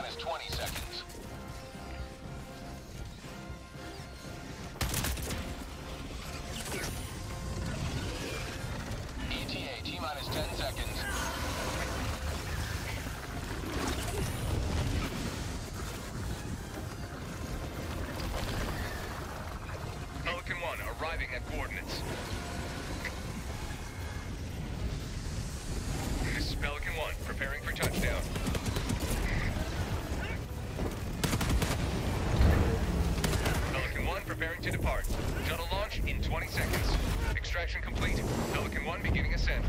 20 seconds. ETA, T-minus 10 seconds. Pelican 1 arriving at coordinates. 1 to depart. Shuttle launch in 20 seconds. Extraction complete. Pelican 1 beginning ascent.